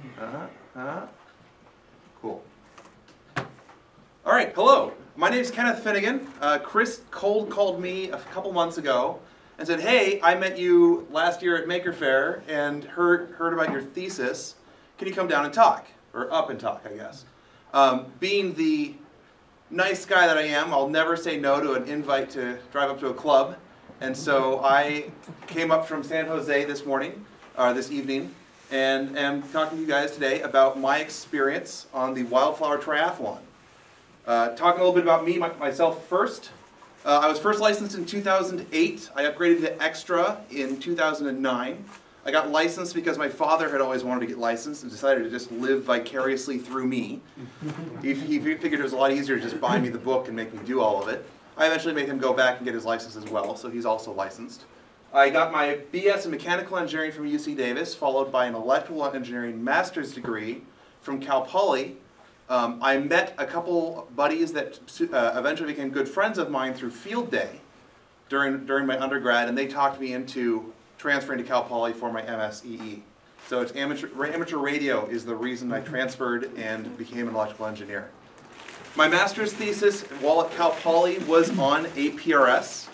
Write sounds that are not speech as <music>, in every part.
Uh-huh, uh-huh. Cool. All right, hello. My name is Kenneth Finnegan. Uh, Chris cold called me a couple months ago and said, hey, I met you last year at Maker Faire and heard, heard about your thesis. Can you come down and talk? Or up and talk, I guess. Um, being the nice guy that I am, I'll never say no to an invite to drive up to a club. And so I came up from San Jose this morning, or this evening, and am talking to you guys today about my experience on the Wildflower Triathlon. Uh, talking a little bit about me, my, myself first. Uh, I was first licensed in 2008. I upgraded to Extra in 2009. I got licensed because my father had always wanted to get licensed and decided to just live vicariously through me. <laughs> he, he figured it was a lot easier to just buy me the book and make me do all of it. I eventually made him go back and get his license as well, so he's also licensed. I got my BS in Mechanical Engineering from UC Davis, followed by an Electrical Engineering Master's degree from Cal Poly. Um, I met a couple buddies that uh, eventually became good friends of mine through Field Day during, during my undergrad, and they talked me into transferring to Cal Poly for my MSEE. So it's amateur, amateur radio is the reason I transferred and became an electrical engineer. My master's thesis while at Cal Poly was on APRS.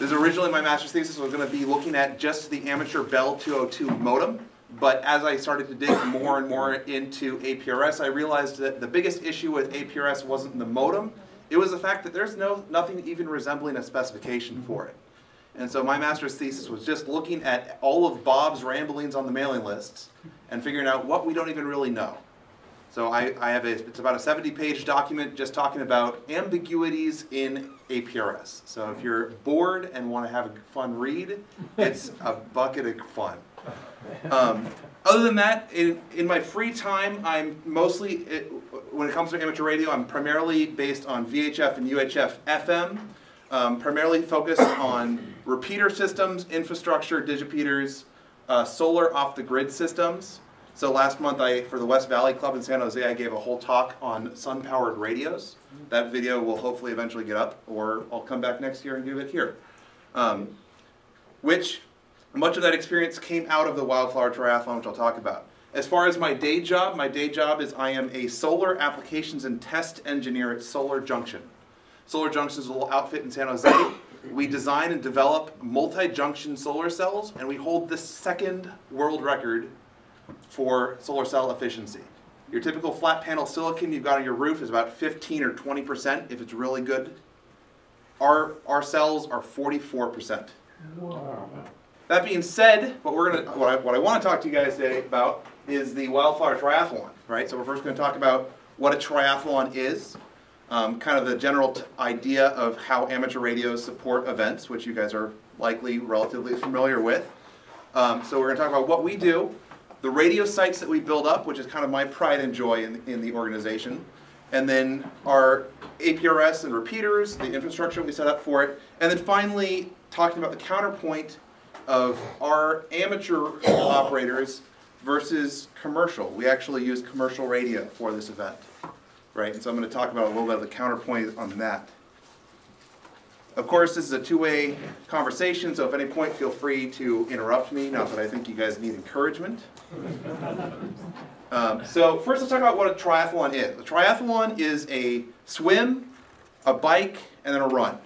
This is originally my master's thesis was going to be looking at just the amateur Bell 202 modem. But as I started to dig more and more into APRS, I realized that the biggest issue with APRS wasn't the modem. It was the fact that there's no nothing even resembling a specification for it. And so my master's thesis was just looking at all of Bob's ramblings on the mailing lists and figuring out what we don't even really know. So I, I have a, it's about a 70 page document just talking about ambiguities in APRS. So if you're bored and want to have a fun read, it's a bucket of fun. Um, other than that, in, in my free time, I'm mostly, it, when it comes to amateur radio, I'm primarily based on VHF and UHF FM um, primarily focused on repeater systems, infrastructure, digipeaters, uh, solar off-the-grid systems. So last month, I for the West Valley Club in San Jose, I gave a whole talk on sun-powered radios. That video will hopefully eventually get up, or I'll come back next year and give it here. Um, which, much of that experience came out of the Wildflower Triathlon, which I'll talk about. As far as my day job, my day job is I am a solar applications and test engineer at Solar Junction. Solar Junction is a little outfit in San Jose. We design and develop multi-junction solar cells, and we hold the second world record for solar cell efficiency. Your typical flat panel silicon you've got on your roof is about 15 or 20% if it's really good. Our, our cells are 44%. Wow. That being said, what we're gonna what I, what I want to talk to you guys today about is the wildflower triathlon, right? So we're first going to talk about what a triathlon is, um, kind of the general idea of how amateur radios support events, which you guys are likely relatively familiar with. Um, so we're going to talk about what we do, the radio sites that we build up, which is kind of my pride and joy in, in the organization, and then our APRS and repeaters, the infrastructure we set up for it, and then finally talking about the counterpoint of our amateur operators versus commercial. We actually use commercial radio for this event right? And so I'm going to talk about a little bit of the counterpoint on that. Of course, this is a two-way conversation, so if at any point, feel free to interrupt me. Not that I think you guys need encouragement. Um, so first, let's talk about what a triathlon is. A triathlon is a swim, a bike, and then a run,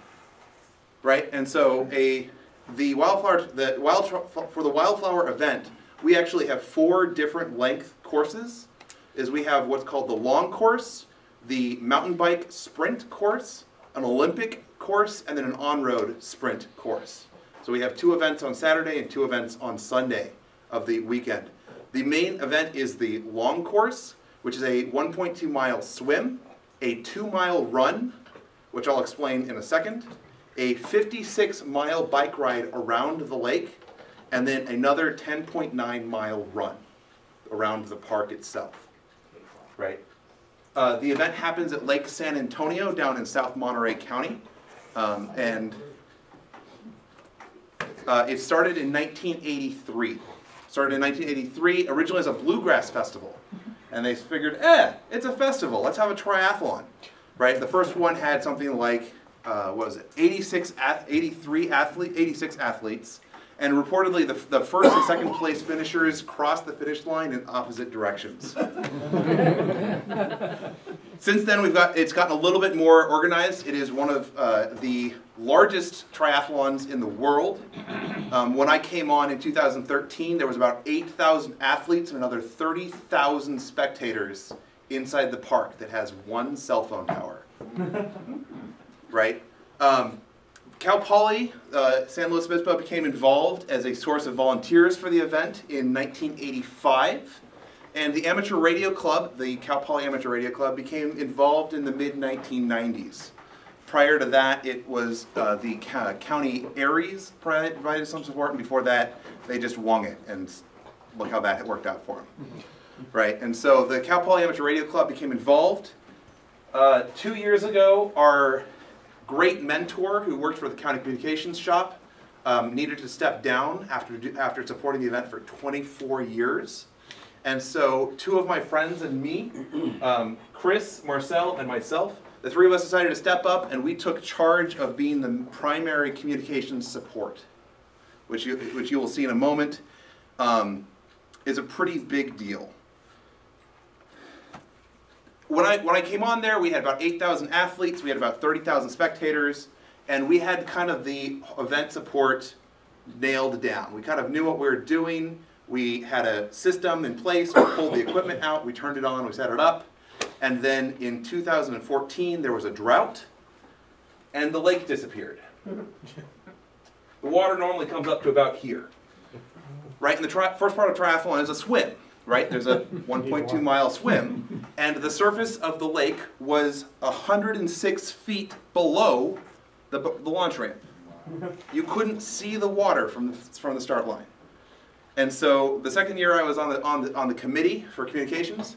right? And so a the wildflower the wild for the wildflower event, we actually have four different length courses. Is we have what's called the long course, the mountain bike sprint course, an Olympic course, and then an on-road sprint course. So we have two events on Saturday and two events on Sunday of the weekend. The main event is the long course, which is a 1.2 mile swim, a two mile run, which I'll explain in a second, a 56 mile bike ride around the lake, and then another 10.9 mile run around the park itself. Right? Uh, the event happens at Lake San Antonio down in South Monterey County. Um, and uh, it started in 1983. Started in 1983, originally as a bluegrass festival. And they figured, eh, it's a festival, let's have a triathlon. Right? The first one had something like, uh, what was it, 86, 83 athlete, 86 athletes. And reportedly, the, the first and second place finishers crossed the finish line in opposite directions. Since then, we've got it's gotten a little bit more organized. It is one of uh, the largest triathlons in the world. Um, when I came on in 2013, there was about 8,000 athletes and another 30,000 spectators inside the park that has one cell phone tower. right? Um, Cal Poly, uh, San Luis Obispo became involved as a source of volunteers for the event in 1985. And the Amateur Radio Club, the Cal Poly Amateur Radio Club, became involved in the mid 1990s. Prior to that, it was uh, the county ARES provided some support, and before that, they just wung it, and look how that worked out for them. Right, and so the Cal Poly Amateur Radio Club became involved. Uh, two years ago, our great mentor who worked for the county communications shop um, needed to step down after, after supporting the event for 24 years. And so two of my friends and me, <clears throat> um, Chris, Marcel, and myself, the three of us decided to step up and we took charge of being the primary communications support, which you, which you will see in a moment, um, is a pretty big deal. When I, when I came on there, we had about 8,000 athletes, we had about 30,000 spectators, and we had kind of the event support nailed down. We kind of knew what we were doing. We had a system in place, we pulled the equipment out, we turned it on, we set it up, and then in 2014 there was a drought, and the lake disappeared. The water normally comes up to about here. Right, in the first part of triathlon is a swim, right? There's a <laughs> 1.2 mile swim, and the surface of the lake was 106 feet below the, the launch ramp. You couldn't see the water from the, from the start line. And so the second year I was on the, on the, on the committee for communications,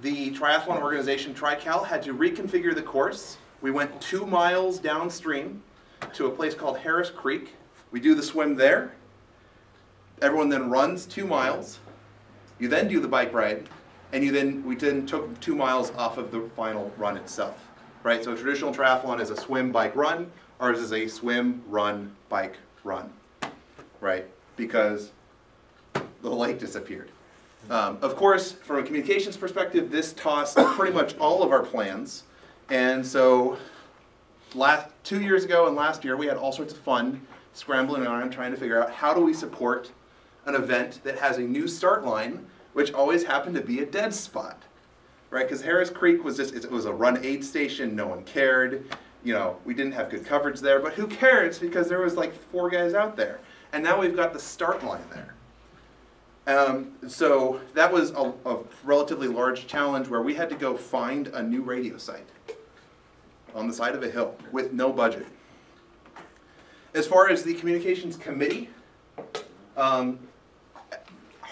the triathlon organization TriCal had to reconfigure the course. We went two miles downstream to a place called Harris Creek. We do the swim there. Everyone then runs two miles. You then do the bike ride, and you then we then took two miles off of the final run itself. Right? So traditional triathlon is a swim, bike, run. Ours is a swim, run, bike, run. Right? Because the lake disappeared. Um, of course, from a communications perspective, this tossed pretty much all of our plans. And so, last two years ago and last year, we had all sorts of fun scrambling around trying to figure out how do we support an event that has a new start line, which always happened to be a dead spot, right? Because Harris Creek was just it was a run aid station, no one cared. You know, we didn't have good coverage there, but who cares? Because there was like four guys out there, and now we've got the start line there. Um, so that was a, a, relatively large challenge where we had to go find a new radio site on the side of a hill with no budget. As far as the communications committee, um,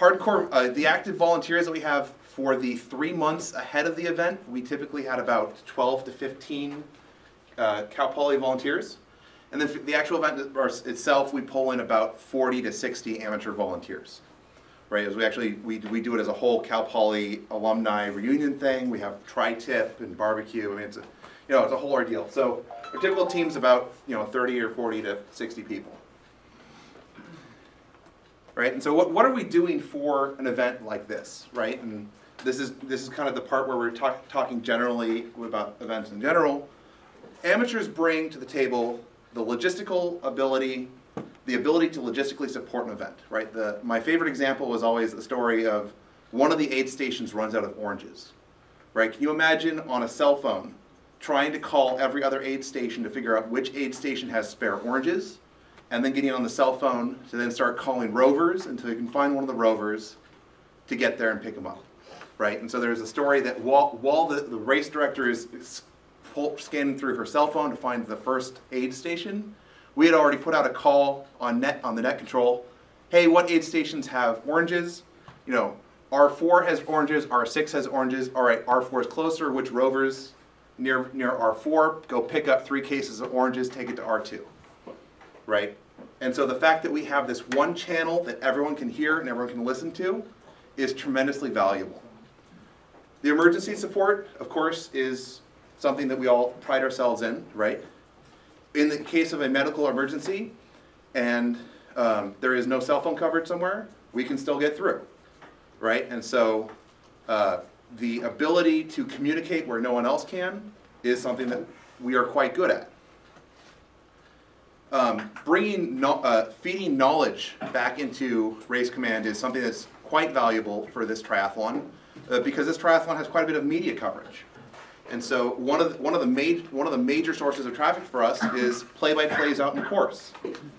hardcore, uh, the active volunteers that we have for the three months ahead of the event, we typically had about 12 to 15 uh, Cal Poly volunteers. And then the actual event itself, we pull in about 40 to 60 amateur volunteers right? As we actually we we do it as a whole Cal Poly alumni reunion thing. We have tri-tip and barbecue. I mean, it's a you know it's a whole ordeal. So our typical team's about you know 30 or 40 to 60 people, right? And so what what are we doing for an event like this, right? And this is this is kind of the part where we're talk, talking generally about events in general. Amateurs bring to the table the logistical ability the ability to logistically support an event, right? The, my favorite example was always the story of one of the aid stations runs out of oranges, right? Can you imagine on a cell phone trying to call every other aid station to figure out which aid station has spare oranges, and then getting on the cell phone to then start calling rovers until you can find one of the rovers to get there and pick them up, right? And so there's a story that while, while the, the race director is scanning through her cell phone to find the first aid station, we had already put out a call on net on the net control. Hey, what aid stations have oranges? You know, R4 has oranges, R6 has oranges. All right, R4 is closer. Which rovers near near R4? Go pick up three cases of oranges, take it to R2. Right? And so the fact that we have this one channel that everyone can hear and everyone can listen to is tremendously valuable. The emergency support, of course, is something that we all pride ourselves in, right? in the case of a medical emergency, and um, there is no cell phone coverage somewhere, we can still get through, right? And so uh, the ability to communicate where no one else can is something that we are quite good at. Um, bringing, no, uh, feeding knowledge back into Race Command is something that's quite valuable for this triathlon uh, because this triathlon has quite a bit of media coverage. And so one of the, one of the major one of the major sources of traffic for us is play-by-plays out in the course.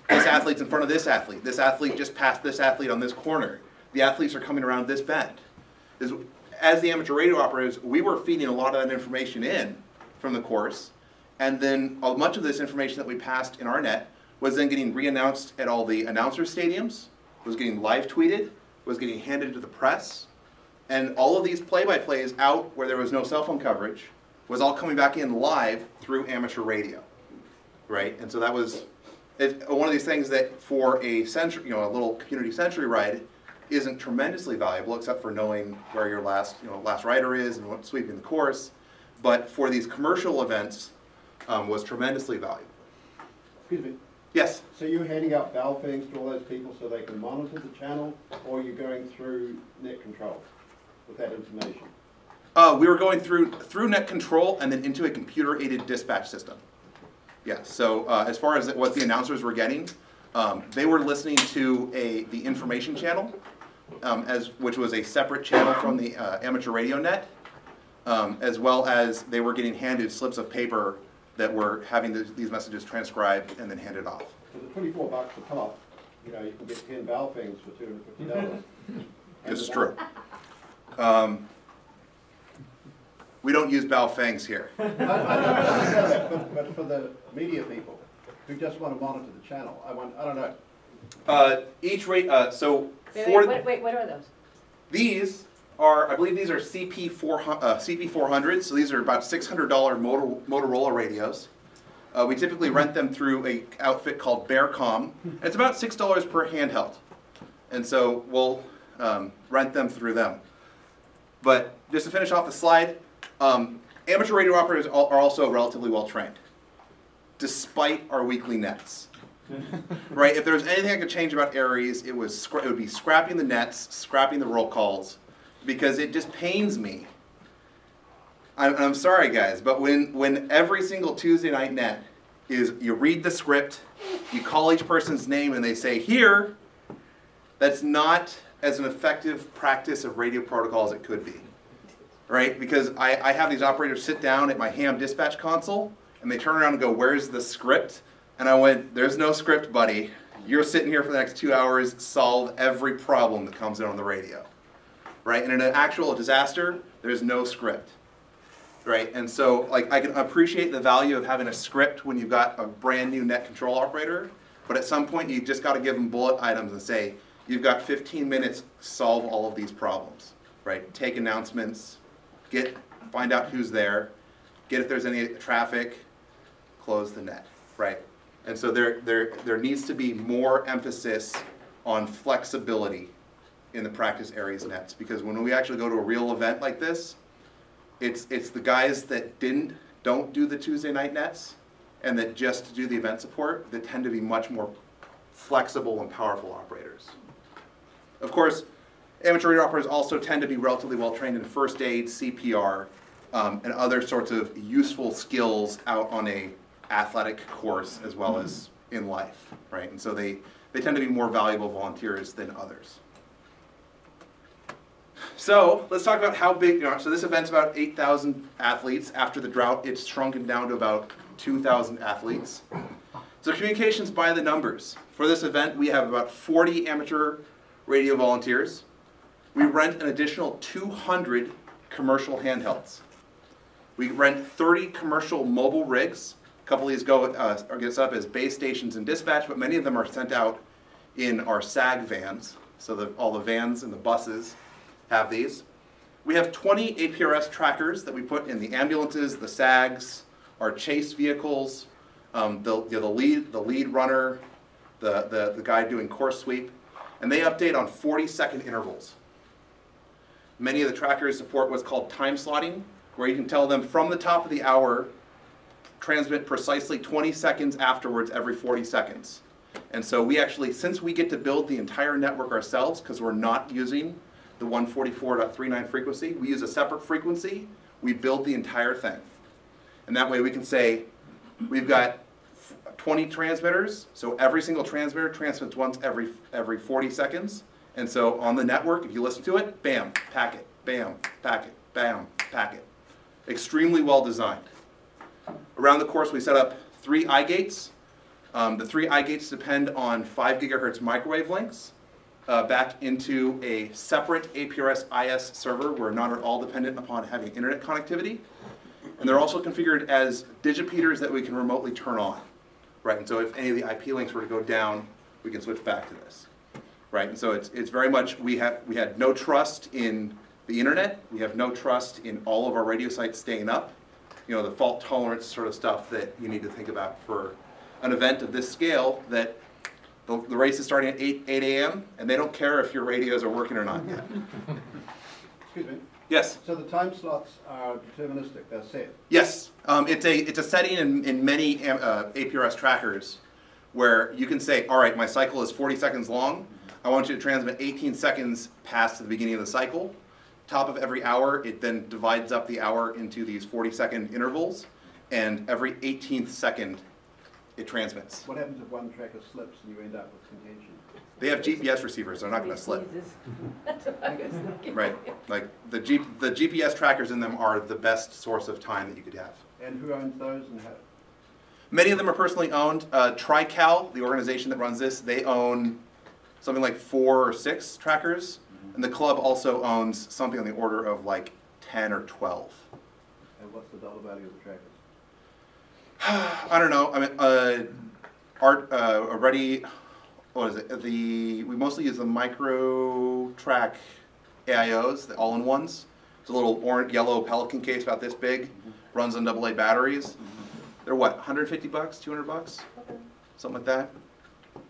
This athlete's in front of this athlete. This athlete just passed this athlete on this corner. The athletes are coming around this bend. Is, as the amateur radio operators, we were feeding a lot of that information in from the course, and then uh, much of this information that we passed in our net was then getting re-announced at all the announcer stadiums, was getting live tweeted, was getting handed to the press, and all of these play-by-plays out where there was no cell phone coverage was all coming back in live through amateur radio, right? And so that was it, one of these things that for a century, you know, a little community century ride isn't tremendously valuable except for knowing where your last, you know, last rider is and what sweeping the course. But for these commercial events, um, was tremendously valuable. Excuse me, Yes. so you're handing out Baofengs to all those people so they can monitor the channel, or you're going through net control with that information? Uh, we were going through through net control and then into a computer-aided dispatch system. Yeah. So uh, as far as what the announcers were getting, um, they were listening to a the information channel, um, as which was a separate channel from the uh, amateur radio net, um, as well as they were getting handed slips of paper that we're having the, these messages transcribed and then handed off. For the twenty-four bucks a pop, you know, you can get ten Baofengs for two hundred fifty dollars. <laughs> This is true. Um, we don't use Baofengs here. <laughs> I, I don't that, but, but for the media people who just want to monitor the channel, I want, I don't know. Uh, each rate, uh, so Wait, for wait, wait, wait, what are those? these are, I believe these are CP four uh, CP four hundred. So these are about six hundred dollar Motor, Motorola radios. Uh, we typically rent them through a outfit called BearCom. And it's about six dollars per handheld, and so we'll um, rent them through them. But just to finish off the slide, um, amateur radio operators are also relatively well trained, despite our weekly nets. <laughs> right? If there was anything I could change about ARES, it was it would be scrapping the nets, scrapping the roll calls, because it just pains me. I'm, I'm sorry, guys, but when when every single Tuesday night net is you read the script, you call each person's name, and they say here, that's not as an effective practice of radio protocol as it could be right? Because I, I have these operators sit down at my ham dispatch console and they turn around and go, Where's the script? And I went, There's no script, buddy. You're sitting here for the next two hours, solve every problem that comes in on the radio, right? And in an actual disaster, there's no script, right? And so, like, I can appreciate the value of having a script when you've got a brand new net control operator, but at some point, you just got to give them bullet items and say, You've got 15 minutes, solve all of these problems, right? Take announcements, get find out who's there, get if there's any traffic, close the net, right? And so there there there needs to be more emphasis on flexibility in the practice ARES nets because when we actually go to a real event like this, it's it's the guys that didn't don't do the Tuesday night nets and that just do the event support that tend to be much more flexible and powerful operators. Of course, amateur radio operators also tend to be relatively well trained in first aid, CPR, um, and other sorts of useful skills out on a athletic course as well as in life, right? And so they, they tend to be more valuable volunteers than others. So let's talk about how big, you know, so this event's about 8,000 athletes. After the drought, it's shrunken down to about 2,000 athletes. So communications by the numbers. For this event, we have about 40 amateur radio volunteers. We rent an additional 200 commercial handhelds. We rent 30 commercial mobile rigs. A couple of these go uh, are get set up as base stations and dispatch, but many of them are sent out in our SAG vans. So the, all the vans and the buses have these. We have 20 APRS trackers that we put in the ambulances, the SAGs, our chase vehicles, um, the, you know, the lead the lead runner, the, the, the guy doing course sweep, and they update on 40 second intervals. Many of the trackers support what's called time slotting, where you can tell them from the top of the hour, transmit precisely 20 seconds afterwards every 40 seconds. And so we actually, since we get to build the entire network ourselves, because we're not using the 144.39 frequency, we use a separate frequency, we build the entire thing. And that way we can say, we've got 20 transmitters, so every single transmitter transmits once every, every 40 seconds. And so on the network, if you listen to it, bam, packet, bam, packet, bam, packet. Extremely well designed. Around the course, we set up three iGates. Um, the three iGates depend on 5 gigahertz microwave links uh, back into a separate APRS IS server. We're not at all dependent upon having internet connectivity. And they're also configured as digipeaters that we can remotely turn on. Right, and so if any of the IP links were to go down, we can switch back to this. Right, and so it's, it's very much, we have, we had no trust in the internet, we have no trust in all of our radio sites staying up. You know, the fault tolerance sort of stuff that you need to think about for an event of this scale that the, the race is starting at eight, eight AM and they don't care if your radios are working or not yet. <laughs> Excuse me. Yes? So the time slots are deterministic, they're set. Yes, um, it's a it's a setting in, in many um, uh, APRS trackers where you can say, all right, my cycle is 40 seconds long. I want you to transmit 18 seconds past the beginning of the cycle. Top of every hour, it then divides up the hour into these 40 second intervals, and every 18th second, it transmits. What happens if one tracker slips and you end up with contention? They have GPS receivers; they're not going to slip. <laughs> That's what I was thinking. Right, like the G, the GPS trackers in them are the best source of time that you could have. And who owns those and how? Many of them are personally owned. Uh, TriCal, the organization that runs this, they own something like four or six trackers, and the club also owns something on the order of like 10 or 12. And what's the dollar value of the trackers? <sighs> I don't know. I mean, uh, art uh, already. What is it? The we mostly use the MicroTrak AIOs, the all-in-ones. It's a little orange, yellow Pelican case about this big, runs on AA batteries. They're what, 150 bucks, 200 bucks, something like that.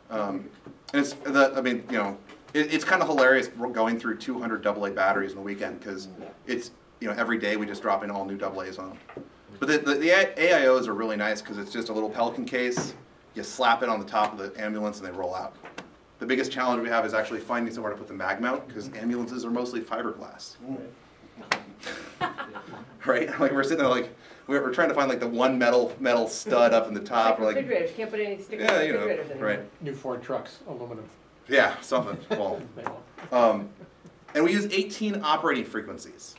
Um, and it's the, I mean, you know, it, it's kind of hilarious we're going through 200 AA batteries in a weekend because it's, you know, every day we just drop in all new AA's on them. But the, the, the AIOs are really nice because it's just a little Pelican case. You slap it on the top of the ambulance and they roll out. The biggest challenge we have is actually finding somewhere to put the mag mount because ambulances are mostly fiberglass, <laughs> right? Like we're sitting there like we're, we're trying to find like the one metal metal stud up in the top. Like We're like, refrigerators, can't put any stickers yeah, on you know, refrigerators anymore. right? New Ford trucks, aluminum. Yeah, something. Well, <laughs> um, and we use 18 operating frequencies.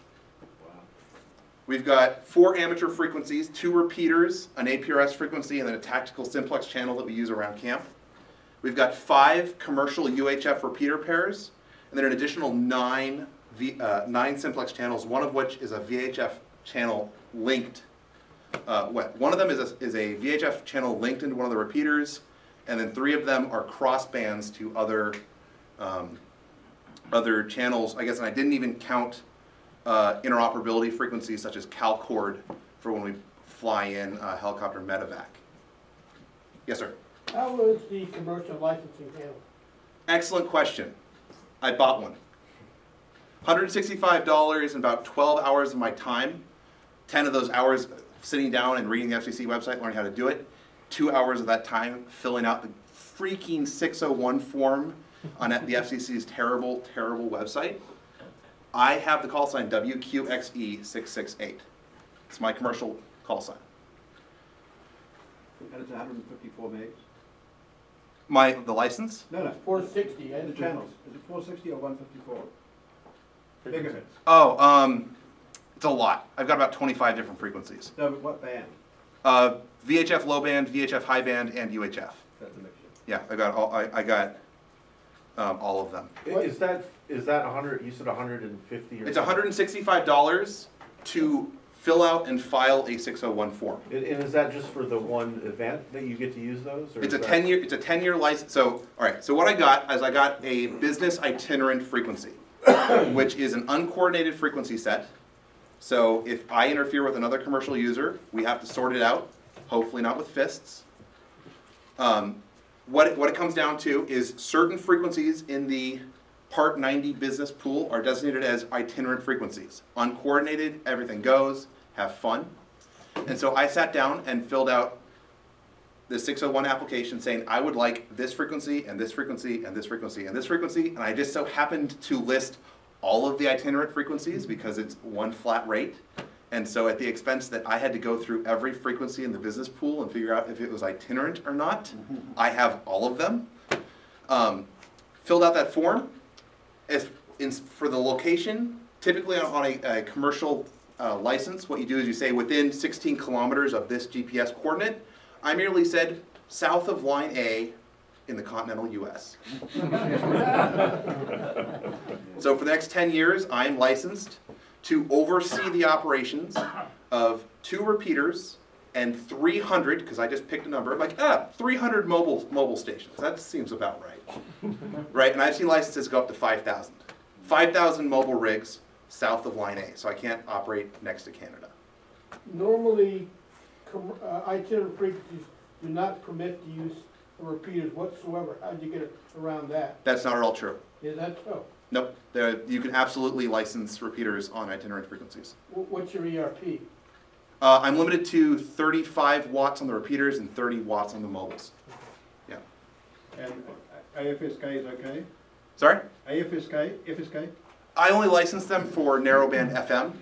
We've got four amateur frequencies, two repeaters, an APRS frequency, and then a tactical simplex channel that we use around camp. We've got five commercial UHF repeater pairs, and then an additional nine, v, uh, nine simplex channels, one of which is a VHF channel linked. Uh, one of them is a, is a VHF channel linked into one of the repeaters, and then three of them are cross bands to other, um, other channels. I guess, and I didn't even count uh, interoperability frequencies such as CalCord for when we fly in uh, helicopter medevac. Yes, sir. How is the commercial licensing handled? Excellent question. I bought one. $165 and about 12 hours of my time. 10 of those hours sitting down and reading the FCC website, learning how to do it. Two hours of that time filling out the freaking 601 form on the FCC's terrible, terrible website. I have the call sign WQXE668. It's my commercial call sign. And it's hundred and fifty-four megs? My, the license? No, no, Four sixty, and the channels, is it four sixty or one fifty-four? Gigahertz. Oh, um, it's a lot. I've got about 25 different frequencies. No, but what band? Uh, VHF low band, VHF high band, and UHF. That's a mixture. Yeah, I got all, I, I got, um, all of them. I- Is that, is that a hundred, you said hundred and fifty or? It's hundred and sixty-five dollars to fill out and file a six oh one form. And, and is that just for the one event that you get to use those? or It's a is that- ten-year, it's a ten-year license, so, alright, so what I got is I got a business itinerant frequency, <coughs> which is an uncoordinated frequency set. So if I interfere with another commercial user, we have to sort it out, hopefully not with fists. Um, what it, what it comes down to is certain frequencies in the Part 90 business pool are designated as itinerant frequencies. Uncoordinated, everything goes, have fun. And so I sat down and filled out the 601 application saying, I would like this frequency and this frequency and this frequency and this frequency, and I just so happened to list all of the itinerant frequencies because it's one flat rate. And so at the expense that I had to go through every frequency in the business pool and figure out if it was itinerant or not, I have all of them. Um, filled out that form. As in, for the location, typically on, a, a commercial uh, license, what you do is you say within 16 kilometers of this GPS coordinate. I merely said south of line A in the continental US. so for the next 10 years, I am licensed to oversee the operations of two repeaters and 300, because I just picked a number, I'm like, ah, 300 mobile, mobile stations. That seems about right. <laughs> right, and I've seen licenses go up to 5,000. 5,000 mobile rigs south of Line A, so I can't operate next to Canada. Normally, com- uh, itinerant frequencies do not permit the use of repeaters whatsoever. How'd you get around that? That's not at all true. Is that so? Nope, there, you can absolutely license repeaters on itinerant frequencies. Wh- What's your ERP? Uh, I'm limited to 35 watts on the repeaters and 30 watts on the mobiles. Yeah. And AFSK is okay? Sorry? AFSK, FSK? I only license them for narrowband FM,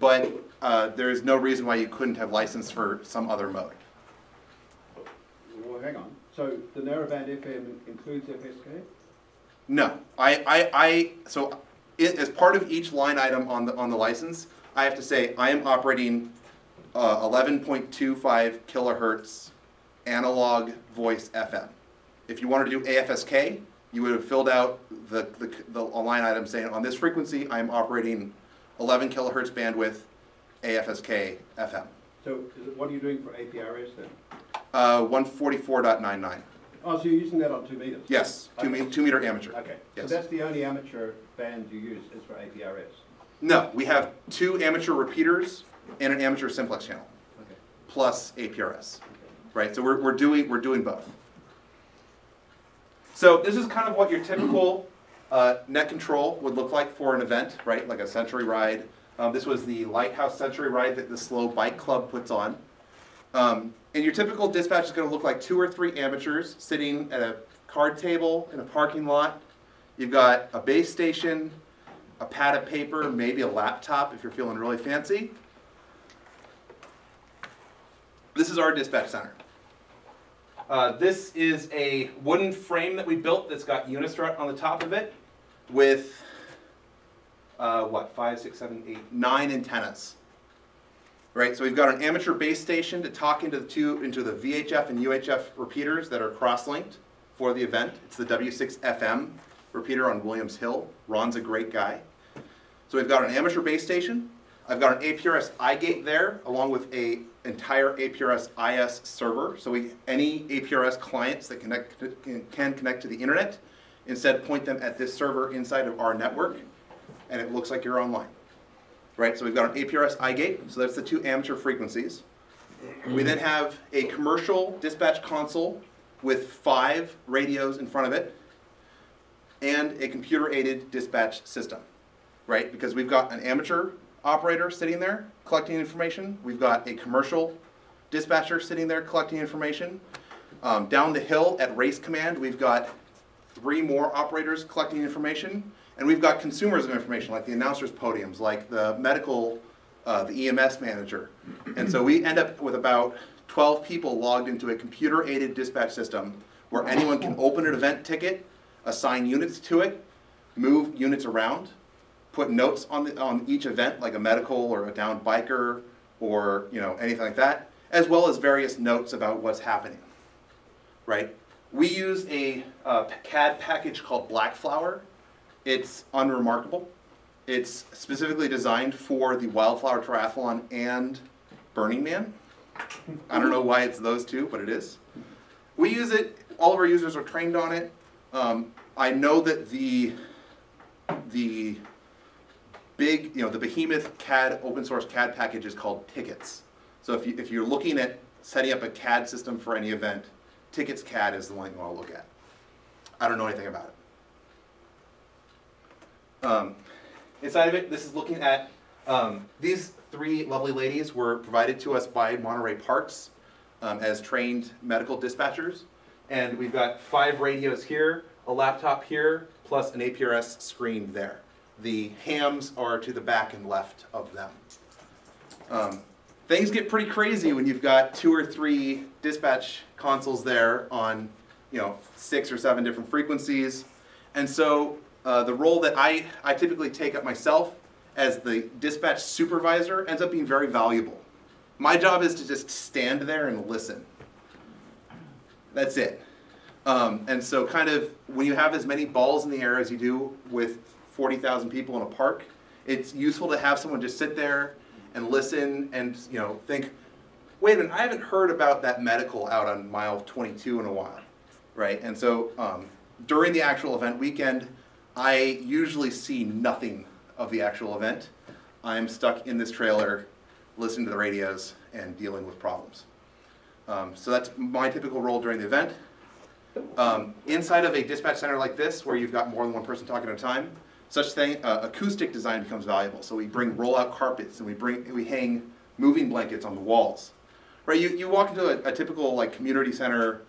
but uh, there is no reason why you couldn't have licensed for some other mode. Well, hang on. So the narrowband FM includes FSK? No, I, I, I so it, as part of each line item on the on the license, I have to say I am operating uh, 11.25 kilohertz analog voice FM. If you wanted to do AFSK, you would have filled out the, the, the line item saying on this frequency I am operating 11 kilohertz bandwidth AFSK FM. So it, what are you doing for APRS then? Uh, 144.99. Oh, so you're using that on two meters? Yes, two, me, two meter amateur. Okay, so that's the only amateur band you use is for APRS? No, we have two amateur repeaters and an amateur simplex channel, Okay. plus APRS, right? So we're, we're doing, we're doing both. So this is kind of what your typical uh, net control would look like for an event, right? Like a century ride. Um, this was the Lighthouse Century ride that the Slow Bike Club puts on. Um, and your typical dispatch is going to look like two or three amateurs sitting at a card table in a parking lot. You've got a base station, a pad of paper, maybe a laptop if you're feeling really fancy. This is our dispatch center. Uh, this is a wooden frame that we built that's got Unistrut on the top of it with, uh, what, five, six, seven, eight, nine antennas. Right, so we've got an amateur base station to talk into the two, into the VHF and UHF repeaters that are cross-linked for the event. It's the W6FM repeater on Williams Hill. Ron's a great guy. So we've got an amateur base station. I've got an APRS iGate there, along with a entire APRS IS server. So we, any APRS clients that connect, can, can connect to the internet, instead point them at this server inside of our network, and it looks like you're online. Right, so we've got an APRS iGate, so that's the two amateur frequencies. We then have a commercial dispatch console with five radios in front of it, and a computer-aided dispatch system right? Because we've got an amateur operator sitting there collecting information. We've got a commercial dispatcher sitting there collecting information. Um, down the hill at Race Command, we've got three more operators collecting information. And we've got consumers of information, like the announcers' podiums, like the medical, uh, the EMS manager. And so we end up with about 12 people logged into a computer-aided dispatch system where anyone can open an event ticket, assign units to it, move units around, put notes on the, on each event, like a medical or a downed biker or you know anything like that, as well as various notes about what's happening. Right? We use a CAD package called Blackflower. It's unremarkable. It's specifically designed for the Wildflower Triathlon and Burning Man. I don't know why it's those two, but it is. We use it. All of our users are trained on it. Um, I know that the the big, you know, the behemoth CAD, open source CAD package is called Tickets. So if, you, if you're looking at setting up a CAD system for any event, Tickets CAD is the one you want to look at. I don't know anything about it. Um, inside of it, this is looking at, um, these three lovely ladies were provided to us by Monterey Parks. um, as trained medical dispatchers. And we've got five radios here, a laptop here, plus an APRS screen there. The hams are to the back and left of them. Um, things get pretty crazy when you've got two or three dispatch consoles there on, you know, six or seven different frequencies. And so uh, the role that I, I typically take up myself as the dispatch supervisor ends up being very valuable. My job is to just stand there and listen. That's it. Um, and so, kind of, when you have as many balls in the air as you do with 40,000 people in a park, it's useful to have someone just sit there and listen and, you know, think, wait a minute, I haven't heard about that medical out on mile 22 in a while, right? And so, um, during the actual event weekend, I usually see nothing of the actual event. I'm stuck in this trailer, listening to the radios and dealing with problems. Um, so that's my typical role during the event. Um, inside of a dispatch center like this, where you've got more than one person talking at a time, such thing, uh, acoustic design becomes valuable. So we bring roll-out carpets and we bring, we hang moving blankets on the walls. Right, you, you walk into a, a typical like community center,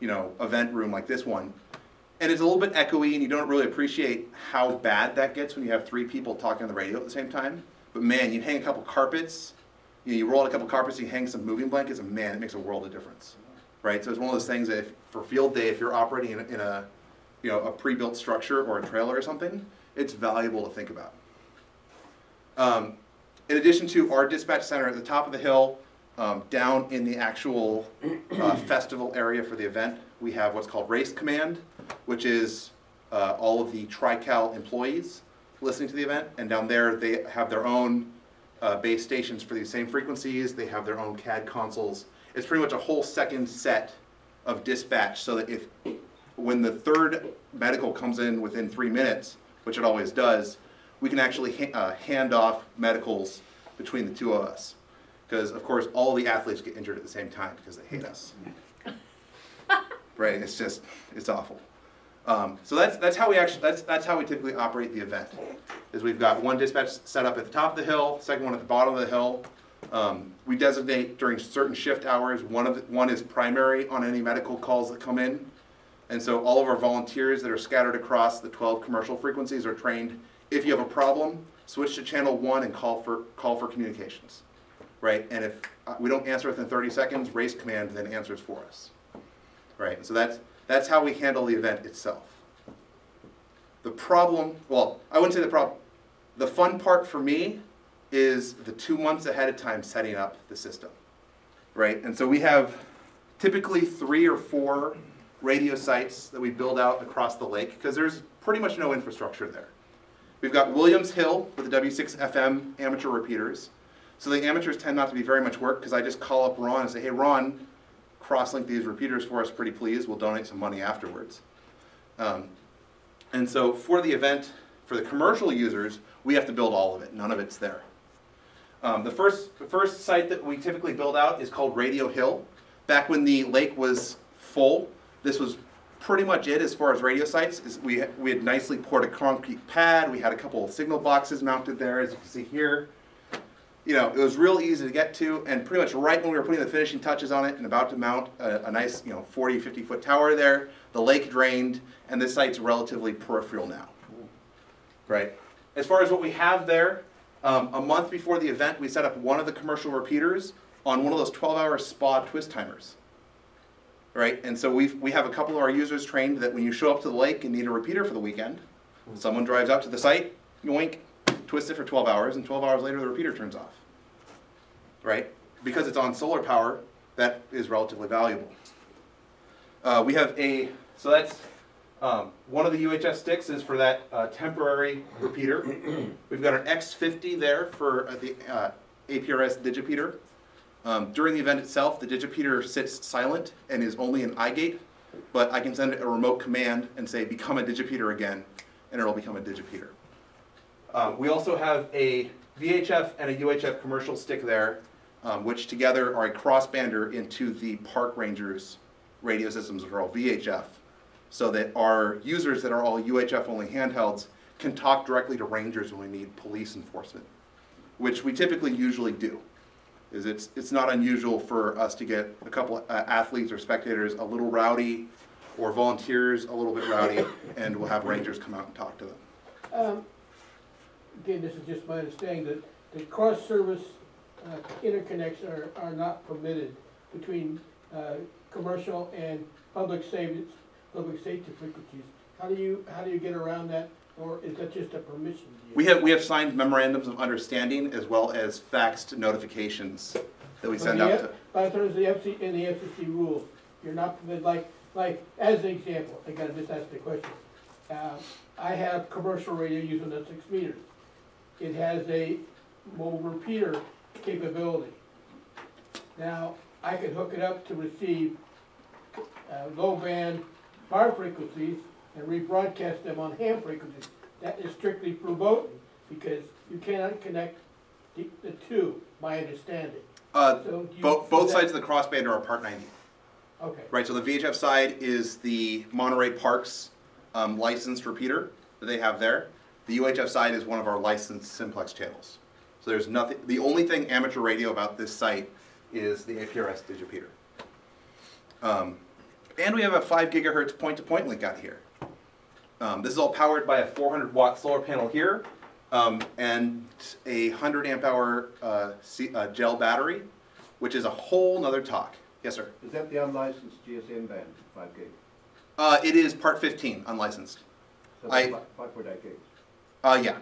you know, event room like this one, and it's a little bit echoey and you don't really appreciate how bad that gets when you have three people talking on the radio at the same time. But man, you hang a couple carpets, you, know, you roll out a couple carpets, you hang some moving blankets, and man, it makes a world of difference. Right? So it's one of those things that if, for field day, if you're operating in in a you know, a pre-built structure or a trailer or something, it's valuable to think about. Um, in addition to our dispatch center at the top of the hill, um, down in the actual uh, <clears throat> festival area for the event, we have what's called Race Command, which is uh, all of the TriCal employees listening to the event. And down there, they have their own uh, base stations for these same frequencies. They have their own CAD consoles. It's pretty much a whole second set of dispatch so that if when the third medical comes in within three minutes, which it always does, we can actually ha- uh, hand off medicals between the two of us. Because, of course, all the athletes get injured at the same time because they hate us. <laughs> right? It's just, it's awful. Um, so that's, that's how we actually, that's, that's how we typically operate the event. Is we've got one dispatch set up at the top of the hill, second one at the bottom of the hill. Um, we designate during certain shift hours. One of the, one is primary on any medical calls that come in. And so all of our volunteers that are scattered across the 12 commercial frequencies are trained. If you have a problem, switch to channel one and call for call for communications, right? And if uh, we don't answer within 30 seconds, race command then answers for us, right? And So that's that's how we handle the event itself. The problem, well, I wouldn't say the problem. The fun part for me is the two months ahead of time setting up the system, right? And so we have typically three or four radio sites that we build out across the lake because there's pretty much no infrastructure there. We've got Williams Hill with the W6 FM amateur repeaters. So the amateurs tend not to be very much work because I just call up Ron and say, hey, Ron, cross-link these repeaters for us, pretty please. We'll donate some money afterwards. Um, and so for the event, for the commercial users, we have to build all of it. None of it's there. Um, the, first, the first site that we typically build out is called Radio Hill. Back when the lake was full, this was pretty much it as far as radio sites. Is we, we had nicely poured a concrete pad. We had a couple of signal boxes mounted there, as you can see here. You know, it was real easy to get to, and pretty much right when we were putting the finishing touches on it and about to mount a, a nice, you know, 40, 50 foot tower there, the lake drained, and this site's relatively peripheral now. Right? As far as what we have there, um, a month before the event, we set up one of the commercial repeaters on one of those 12 hour spa twist timers right? And so we we have a couple of our users trained that when you show up to the lake and need a repeater for the weekend, someone drives out to the site, yoink, twist it for 12 hours, and 12 hours later the repeater turns off, right? Because it's on solar power, that is relatively valuable. Uh, we have a, so that's, um, one of the UHF sticks is for that uh, temporary repeater. <clears throat> We've got an X50 there for uh, the uh, APRS digipeater. Um, during the event itself, the digipeater sits silent and is only an iGate, but I can send it a remote command and say, become a digipeater again, and it'll become a digipeater. Um, we also have a VHF and a UHF commercial stick there, um, which together are a crossbander into the park rangers radio systems, which are all VHF, so that our users that are all UHF only handhelds can talk directly to rangers when we need police enforcement, which we typically usually do is it's, it's not unusual for us to get a couple uh, athletes or spectators a little rowdy, or volunteers a little bit rowdy, <laughs> and we'll have rangers come out and talk to them. Um, Again, this is just my understanding that the cross-service uh, interconnects are, are not permitted between uh, commercial and public safety, public safety frequencies. How do you, how do you get around that, or is that just a permission? deal? We have, we have signed memorandums of understanding as well as faxed notifications that we send But the out F- to. But in terms of the FC, in the FCC rules, you're not permitted, like, like, as an example, I gotta just ask the question. Uh, I have commercial radio using the six meters. It has a mobile repeater capability. Now, I could hook it up to receive, uh, low band bar frequencies and rebroadcast them on ham frequencies. That is strictly verboten, because you cannot connect the, the two, my understanding. Uh, So you- both, both is that- sides of the crossband are a Part 90. Okay, Right, so the VHF side is the Monterey Parks um, licensed repeater that they have there. The UHF side is one of our licensed simplex channels. So there's nothing, the only thing amateur radio about this site is the APRS digipeater. Um, and we have a 5 gigahertz point-to-point link out here. Um, this is all powered by a 400 watt solar panel here um, and a 100 amp hour uh, uh, gel battery, which is a whole nother talk. Yes, sir. Is that the unlicensed ISM band, five gig? Uh, it is part 15, unlicensed. So I- Five point eight gigs? Uh, yeah,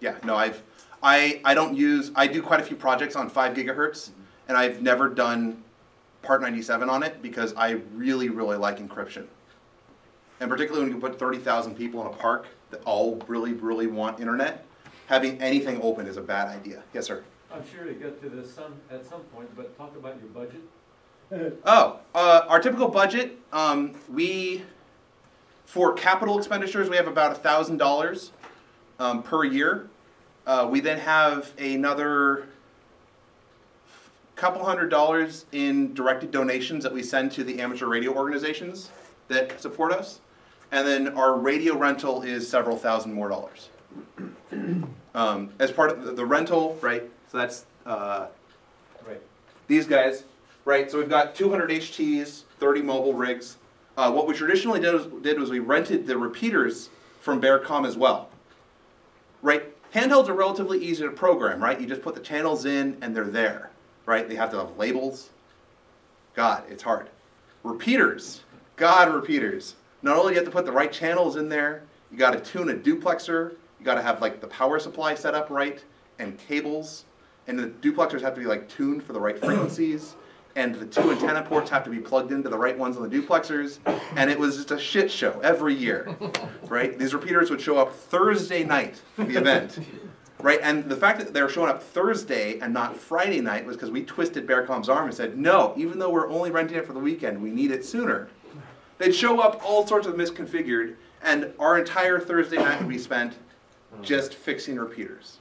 yeah, no, I've, I, I don't use, I do quite a few projects on five gigahertz, and I've never done part 97 on it because I really, really like encryption. And particularly when you put 30,000 people in a park that all really, really want internet, having anything open is a bad idea. Yes, sir. I'm sure to get to this some, at some point, but talk about your budget. Oh, uh, our typical budget, um, we, for capital expenditures, we have about a thousand dollars, um, per year. Uh, we then have another couple hundred dollars in directed donations that we send to the amateur radio organizations that support us. And then our radio rental is several thousand more dollars. <clears throat> Um, as part of the, the rental, right, so that's, uh, Right. these guys, right? So we've got 200 HTs, 30 mobile rigs. Uh, what we traditionally did was, did was we rented the repeaters from BearCom as well, right? Handhelds are relatively easy to program, right? You just put the channels in and they're there, right? They have to have labels. God, it's hard. Repeaters, God, repeaters. Not only do you have to put the right channels in there, you got to tune a duplexer. You got to have like the power supply set up right and cables and the duplexers have to be like tuned for the right frequencies and the two antenna ports have to be plugged into the right ones on the duplexers and it was just a shit show every year <laughs> right these repeaters would show up thursday night for the event <laughs> right and the fact that they were showing up thursday and not friday night was because we twisted BearCom's arm and said no even though we're only renting it for the weekend we need it sooner they'd show up all sorts of misconfigured and our entire thursday night would be spent just fixing repeaters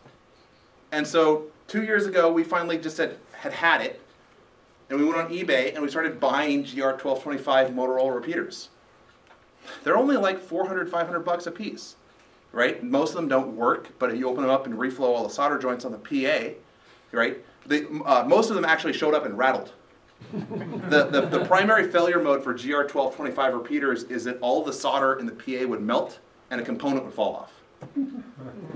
and so two years ago, we finally just said, had had it, and we went on eBay and we started buying GR1225 Motorola repeaters. They're only like 400, 500 bucks a piece, right? Most of them don't work, but if you open them up and reflow all the solder joints on the PA, right? They, uh, most of them actually showed up and rattled. The, the, the primary failure mode for GR1225 repeaters is that all the solder in the PA would melt and a component would fall off.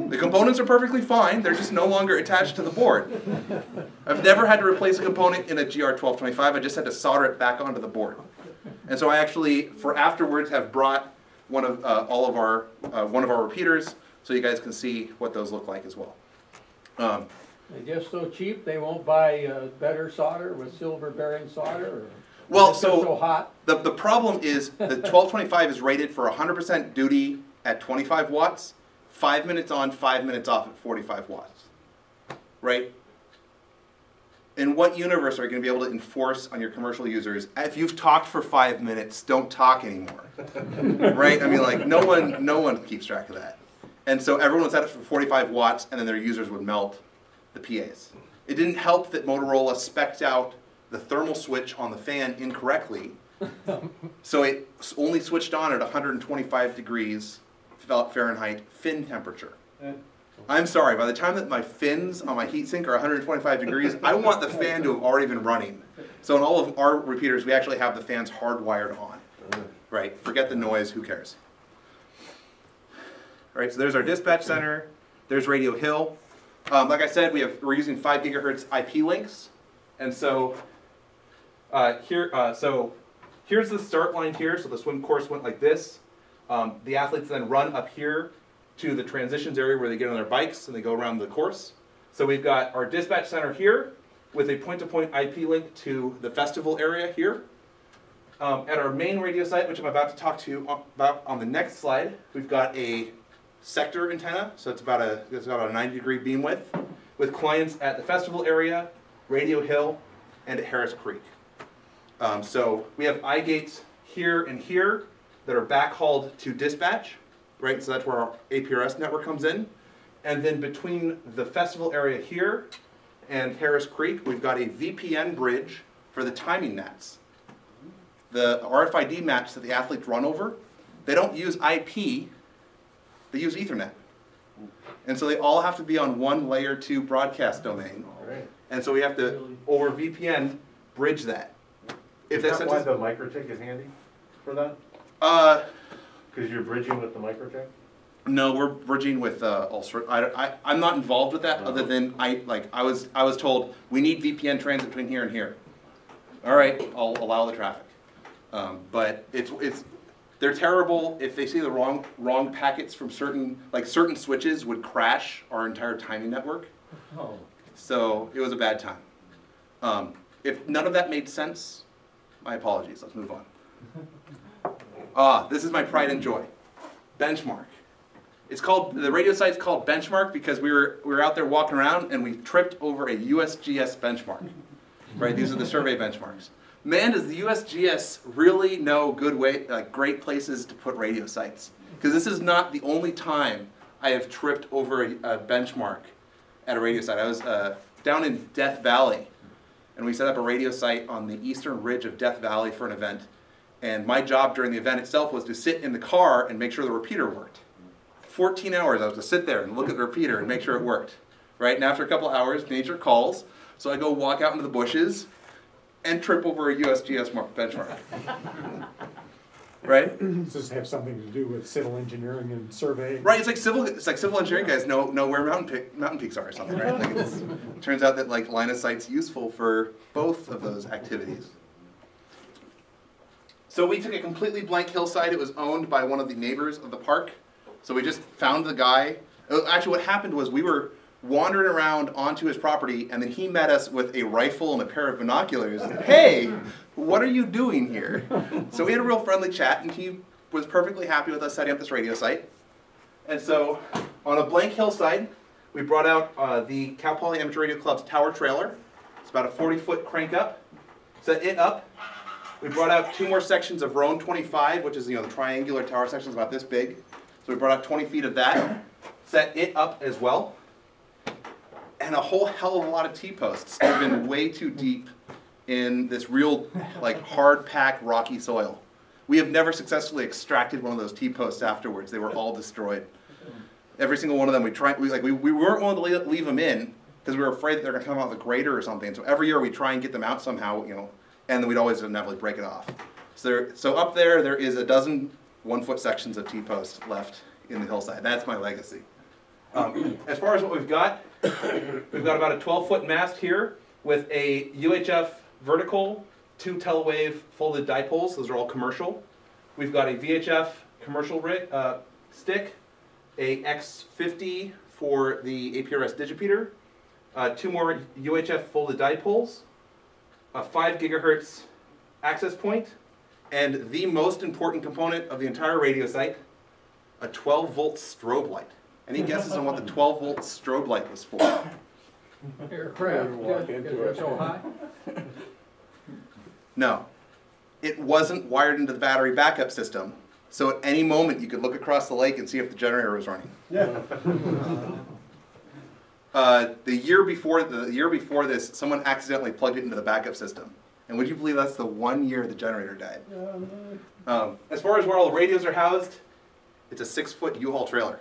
The components are perfectly fine, they're just no longer attached to the board. I've never had to replace a component in a GR1225, I just had to solder it back onto the board. And so I actually, for afterwards, have brought one of, uh, all of our, uh, one of our repeaters, so you guys can see what those look like as well. Um, They're just so cheap, they won't buy uh, better solder with silver bearing solder or? Well, so- So hot, The, the problem is the 1225 is rated for 100% duty at 25 watts, five minutes on, five minutes off at 45 watts. Right? In what universe are you going to be able to enforce on your commercial users? If you've talked for five minutes, don't talk anymore. <laughs> right? I mean, like no one, no one keeps track of that. And so everyone was at it for 45 watts, and then their users would melt the PAs. It didn't help that Motorola specced out the thermal switch on the fan incorrectly, <laughs> so it only switched on at 125 degrees Fahrenheit fin temperature. I'm sorry, by the time that my fins on my heatsink are 125 degrees, I want the fan to have already been running. So in all of our repeaters, we actually have the fans hardwired on. Right, forget the noise, who cares? All right, so there's our dispatch center, there's Radio Hill. Um, like I said, we have, we're using five gigahertz IP links. And so, uh, here, uh, so here's the start line here, so the swim course went like this. Um, the athletes then run up here to the transitions area where they get on their bikes and they go around the course. So we've got our dispatch center here with a point-to-point IP link to the festival area here. Um, at our main radio site, which I'm about to talk to you about on the next slide, we've got a sector antenna, so it's about a it's about a 90 degree beam width, with clients at the festival area, Radio Hill, and at Harris Creek. Um, so we have iGates here and here that are backhauled to dispatch, right? So that's where our APRS network comes in. And then between the festival area here and Harris Creek, we've got a VPN bridge for the timing nets. The RFID mats that the athletes run over, they don't use IP, they use Ethernet. And so they all have to be on one layer two broadcast domain. Right. And so we have to, over VPN, bridge that. If Is that's that why the MikroTik is handy for that? uh, Because you're bridging with the MikroTik? no, we're bridging with uh, Ulster. I, I, I'm not involved with that, other than I like I was I was told we need VPN transit between here and here. All right, I'll allow the traffic, um, but it's it's they're terrible if they see the wrong wrong packets from certain like certain switches would crash our entire timing network. Oh, So it was a bad time. Um, if none of that made sense, my apologies. Let's move on. <laughs> Ah, this is my pride and joy. Benchmark. It's called the radio site's called Benchmark because we were we were out there walking around and we tripped over a USGS benchmark. Right, these are the survey benchmarks. Man, does the USGS really know good way like great places to put radio sites? Because this is not the only time I have tripped over a, a benchmark at a radio site. I was uh, down in Death Valley, and we set up a radio site on the eastern ridge of Death Valley for an event. And my job during the event itself was to sit in the car and make sure the repeater worked. 14 hours I was to sit there and look at the repeater and make sure it worked. Right? And after a couple hours, nature calls, so I go walk out into the bushes and trip over a USGS benchmark. right? Does this have something to do with civil engineering and surveying? Right, it's like civil. It's like civil engineering guys know know where mountain peak, mountain peaks are or something, right? Like it's, it turns out that like line of sight's useful for both of those activities. So we took a completely blank hillside. It was owned by one of the neighbors of the park. So we just found the guy. uh, Actually, what happened was we were wandering around onto his property, and then he met us with a rifle and a pair of binoculars. And, hey, what are you doing here? So we had a real friendly chat, and he was perfectly happy with us setting up this radio site. And so, on a blank hillside, we brought out uh, the Cal Poly Amateur Radio Club's tower trailer. It's about a 40 foot crank up. Set it up. We brought out two more sections of Rohn 25, which is you know the triangular tower section is about this big. So we brought out 20 feet of that. Set it up as well. And a whole hell of a lot of T-posts. They've been way too deep in this real like hard packed rocky soil. We have never successfully extracted one of those T-posts afterwards. They were all destroyed. Every single one of them, we tried. We like we, we weren't willing to leave, them in because we were afraid that they're going to come out with a grader or something. So every year we try and get them out somehow, you know, and then we'd always inevitably break it off. So there, so up there, there is a dozen one-foot sections of T-posts left in the hillside. That's my legacy. Um, as far as what we've got, we've got about a 12-foot mast here with a UHF vertical, two telewave folded dipoles. Those are all commercial. We've got a VHF commercial rig, uh, stick, a X50 for the APRS digipeater, uh, two more UHF folded dipoles, a 5 gigahertz access point, and the most important component of the entire radio site, a 12 volt strobe light. Any guesses on what the 12 volt strobe light was for? Aircraft, Walk into it. so high. No. It wasn't wired into the battery backup system, so at any moment you could look across the lake and see if the generator was running. Yeah. <laughs> Uh, the year before the year before this, someone accidentally plugged it into the backup system, and would you believe that's the one year the generator died? Um, as far as where all the radios are housed, it's a six-foot U-Haul trailer.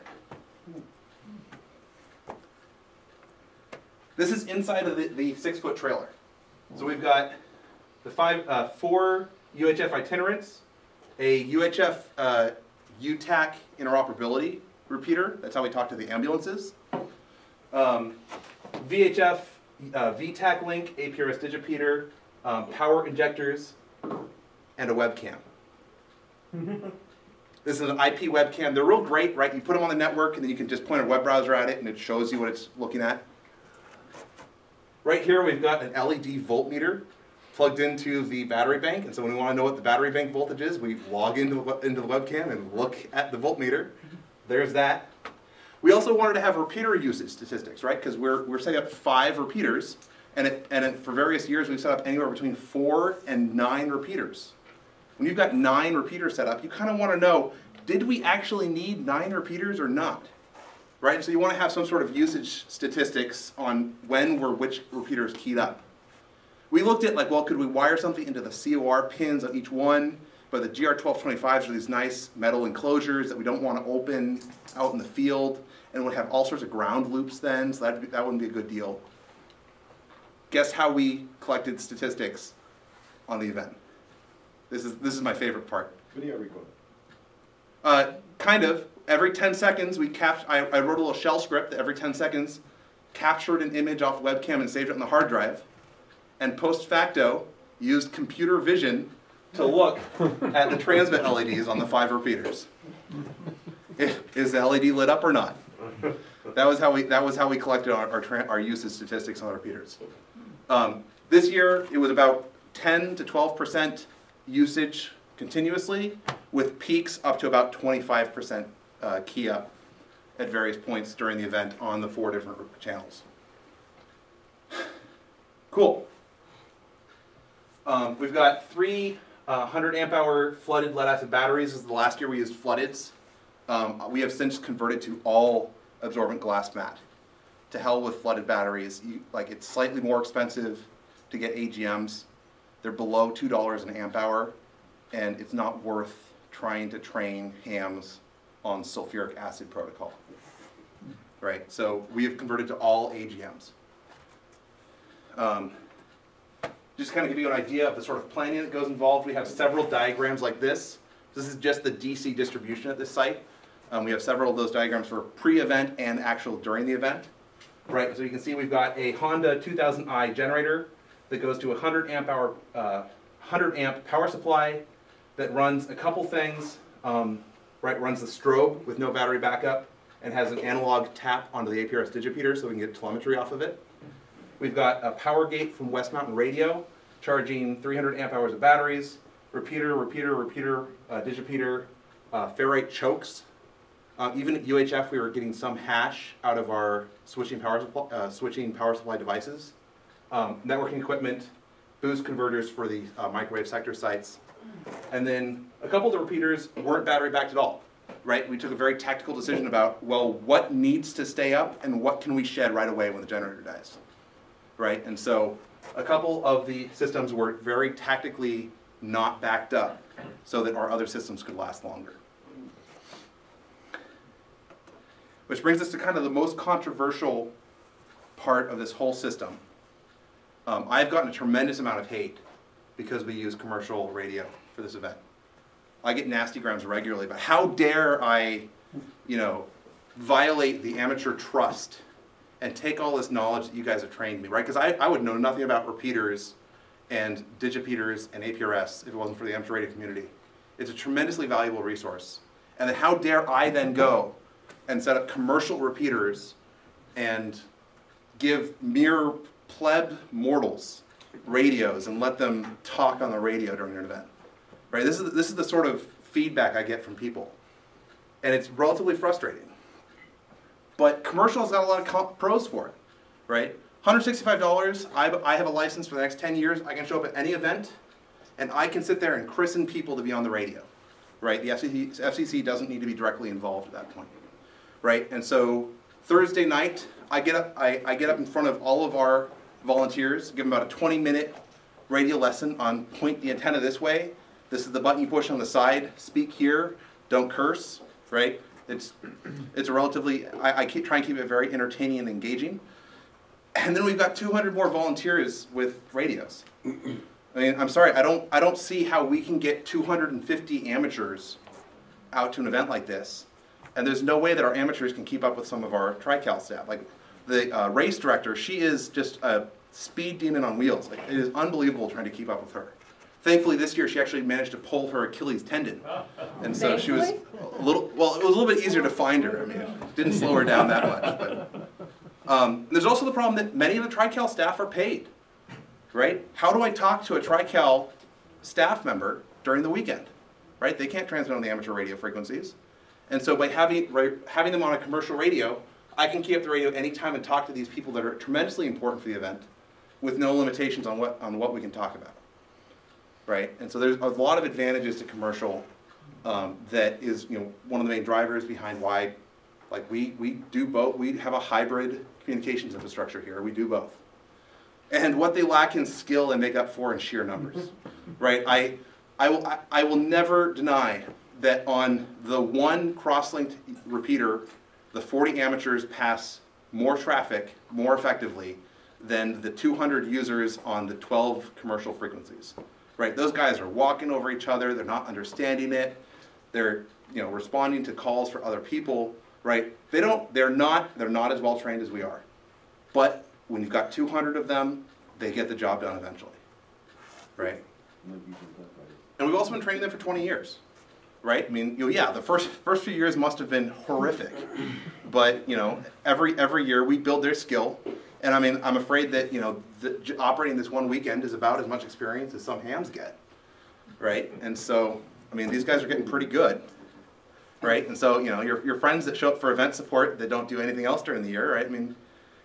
This is inside of the, the six foot trailer. So we've got the five, uh, four UHF itinerants, a UHF uh, UTAC interoperability repeater. That's how we talk to the ambulances. Um, VHF, uh, VTAC link, APRS digipeater, um, power injectors, and a webcam. <laughs> This is an IP webcam. They're real great, right? You put them on the network and then you can just point a web browser at it and it shows you what it's looking at. Right here we've got an LED voltmeter plugged into the battery bank. And so when we want to know what the battery bank voltage is, we log into the, into the webcam and look at the voltmeter. There's that. We also wanted to have repeater usage statistics, right? Because we're, we're setting up five repeaters. And, it, and it, for various years, we've set up anywhere between four and nine repeaters. When you've got nine repeaters set up, you kind of want to know, did we actually need nine repeaters or not? Right? So you want to have some sort of usage statistics on when were which repeaters keyed up. We looked at like, well, could we wire something into the COR pins on each one? But the GR1225s are these nice metal enclosures that we don't want to open out in the field, and would have all sorts of ground loops then, so that that wouldn't be a good deal. Guess how we collected statistics on the event? This is this is my favorite part. Video recorder. Uh, kind of. Every 10 seconds, we cap- I, I wrote a little shell script that every 10 seconds captured an image off webcam and saved it on the hard drive. And post facto, used computer vision to look <laughs> at the transmit LEDs on the five repeaters. Is the LED lit up or not? That was how we, that was how we collected our, our, our usage statistics on the repeaters. Um, this year, it was about 10 to 12% usage continuously, with peaks up to about 25% uh, key up at various points during the event on the four different channels. Cool. Um, we've got three uh, 100 amp hour flooded lead acid batteries. This is the last year we used floodeds. Um, we have since converted to all absorbent glass mat. To hell with flooded batteries. You, like it's slightly more expensive to get AGMs. They're below two dollars an amp hour, and it's not worth trying to train hams on sulfuric acid protocol. Right. So we have converted to all AGMs. Um, just kind of give you an idea of the sort of planning that goes involved. We have several diagrams like this. This is just the DC distribution at this site. Um, we have several of those diagrams for pre-event and actual during the event. Right, so you can see we've got a Honda 2000i generator that goes to a 100 amp hour, uh, 100 amp power supply that runs a couple things. Um, right, runs the strobe with no battery backup and has an analog tap onto the APRS digipeater so we can get telemetry off of it. We've got a power gate from West Mountain Radio charging 300 amp hours of batteries, repeater, repeater, repeater, uh, digipeater, uh, ferrite chokes. Um, even at UHF, we were getting some hash out of our switching power supply, uh, switching power supply devices. Um, networking equipment, boost converters for the uh, microwave sector sites, and then a couple of the repeaters weren't battery backed at all. Right? We took a very tactical decision about well, what needs to stay up and what can we shed right away when the generator dies. Right? And so a couple of the systems were very tactically not backed up so that our other systems could last longer. Which brings us to kind of the most controversial part of this whole system. Um, I've gotten a tremendous amount of hate because we use commercial radio for this event. I get nasty grams regularly, but how dare I, you know, violate the amateur trust and take all this knowledge that you guys have trained me, right? Because I, I would know nothing about repeaters and digipeaters and APRS if it wasn't for the amateur radio community. It's a tremendously valuable resource. And then how dare I then go and set up commercial repeaters and give mere pleb mortals radios and let them talk on the radio during an event. Right? This is this is the sort of feedback I get from people, and it's relatively frustrating. But commercial's got a lot of pros for it, right? $165. I, I have a license for the next 10 years. I can show up at any event, and I can sit there and christen people to be on the radio, right? The FCC, FCC doesn't need to be directly involved at that point, right? And so Thursday night, I get up, I, I get up in front of all of our volunteers, give them about a 20 minute radio lesson on point the antenna this way. This is the button you push on the side, speak here, don't curse, right? It's, it's a relatively, I, I keep, try and keep it very entertaining and engaging. And then we've got 200 more volunteers with radios. I mean, I'm sorry, I don't, I don't see how we can get 250 amateurs out to an event like this. And there's no way that our amateurs can keep up with some of our TriCal staff. Like the uh, race director, she is just a speed demon on wheels. Like it is unbelievable trying to keep up with her. Thankfully, this year she actually managed to pull her Achilles tendon, <laughs> and so she was a little. Well, it was a little bit easier to find her. I mean, it didn't slow her down that much. But um, there's also the problem that many of the TriCal staff are paid, right? How do I talk to a TriCal staff member during the weekend, right? They can't transmit on the amateur radio frequencies, and so by having right, having them on a commercial radio, I can key up the radio anytime and talk to these people that are tremendously important for the event, with no limitations on what on what we can talk about, right? And so there's a lot of advantages to commercial um, that is you know one of the main drivers behind why like we, we do both, we have a hybrid communications infrastructure here, we do both. And what they lack in skill and make up for in sheer numbers, <laughs> right? I, I, will, I, I will never deny that on the one cross-linked repeater, the 40 amateurs pass more traffic more effectively than the 200 users on the 12 commercial frequencies, right? Those guys are walking over each other, they're not understanding it, they're you know responding to calls for other people right? They don't, they're not, they're not as well trained as we are. But when you've got 200 of them, they get the job done eventually, right? And we've also been training them for 20 years, right? I mean, you know, yeah, the first first few years must have been horrific, but you know, every every year we build their skill, and I mean, I'm afraid that you know, the, operating this one weekend is about as much experience as some hams get, right? And so, I mean, these guys are getting pretty good, right? And so, you know, your, your friends that show up for event support that don't do anything else during the year, right? I mean,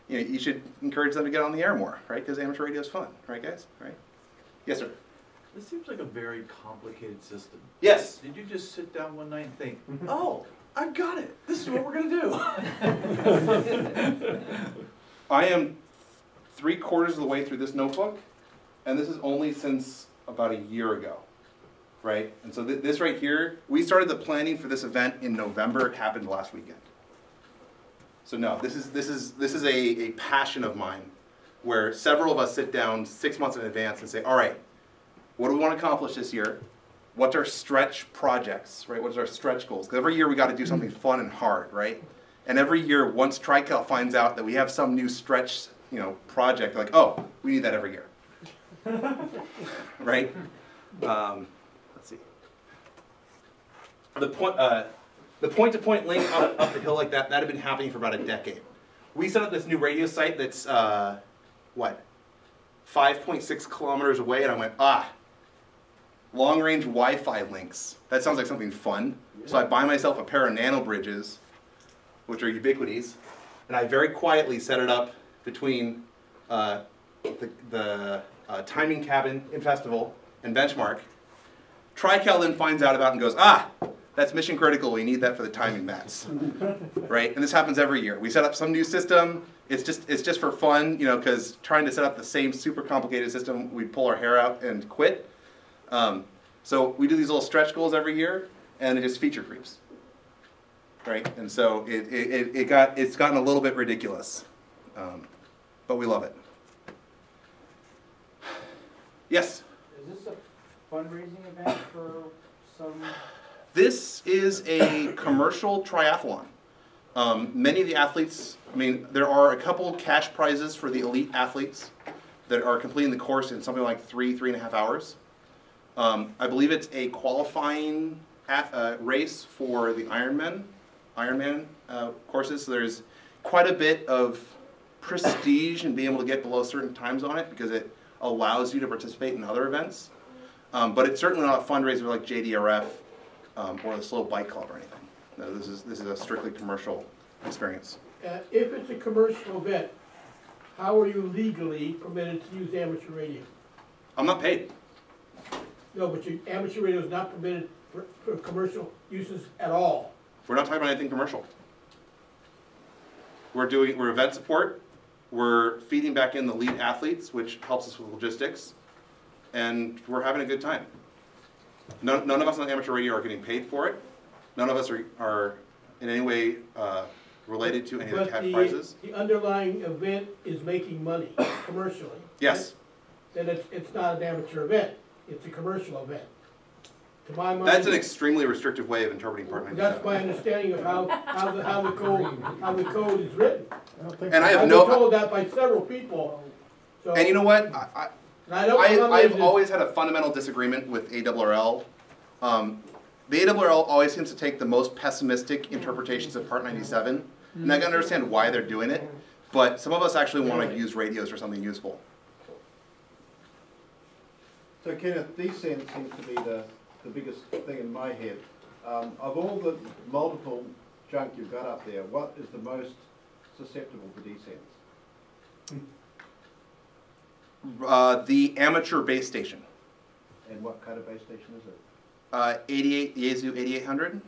you know, you should encourage them to get on the air more, right? Because amateur radio is fun, right, guys? Right? Yes, sir. This seems like a very complicated system. Yes. Did you just sit down one night and think, mm-hmm. oh, I've got it. This is what we're gonna do. <laughs> <laughs> <laughs> I am three quarters of the way through this notebook, and this is only since about a year ago, right? And so th- this right here, we started the planning for this event in November. It happened last weekend. So no, this is this is this is a, a passion of mine, where several of us sit down six months in advance and say, all right, what do we want to accomplish this year? What's our stretch projects, right? What's our stretch goals? Because every year we got to do something fun and hard, right? And every year, once TriCal finds out that we have some new stretch, you know, project, like, oh, we need that every year, right? Um, let's see. The point, uh, the point-to-point link up, up the hill like that, that had been happening for about a decade. We set up this new radio site that's uh, what, 5.6 kilometers away, and I went, ah, long-range Wi-Fi links. That sounds like something fun. So I buy myself a pair of NanoBridges, which are Ubiquitis, and I very quietly set it up between uh, the, the uh, timing cabin in Festival and Benchmark. TriCal then finds out about it and goes, ah, that's mission critical. We need that for the timing mats, <laughs> right? And this happens every year. We set up some new system. It's just it's just for fun, you know, because trying to set up the same super complicated system, we'd pull our hair out and quit. Um, so we do these little stretch goals every year, and it just feature creeps, right? And so it, it, it- got it's gotten a little bit ridiculous, um, but we love it. Yes. Is this a fundraising event for some, This is a commercial triathlon. Um, many of the athletes, I mean, there are a couple cash prizes for the elite athletes that are completing the course in something like three, three and a half hours. Um, I believe it's a qualifying at, uh, race for the Ironman, Ironman uh, courses. So there's quite a bit of prestige in being able to get below certain times on it because it allows you to participate in other events. Um, but it's certainly not a fundraiser like JDRF um, or the Slow Bike Club or anything. No, this is this is a strictly commercial experience. Uh, if it's a commercial event, how are you legally permitted to use amateur radio? I'm not paid. No, but your amateur radio is not permitted for, for commercial uses at all. We're not talking about anything commercial. We're doing we're event support. We're feeding back in the lead athletes, which helps us with logistics, and we're having a good time. None, none of us on amateur radio are getting paid for it. None of us are, are in any way uh, related to any of the But cash prizes. The underlying event is making money commercially. Yes, Then it's, it's not an amateur event, it's a commercial event. To my mind. that's an extremely restrictive way of interpreting Part 97. That's my understanding of how, how the, how the code, how the code is written. I don't think And I so. have I've no- been told that by several people, so. And you know what? I, I, and I don't- I, I'm not I've into- always had a fundamental disagreement with ARRL. Um, the ARRL always seems to take the most pessimistic interpretations of Part 97, and I can understand why they're doing it, but some of us actually want to use radios for something useful. So Kenneth, desense seems to be the, the biggest thing in my head. Um, of all the multiple junk you've got up there, what is the most susceptible to desense? Uh, the amateur base station, And what kind of base station is it? uh, 88 Yaesu 8800, Wow.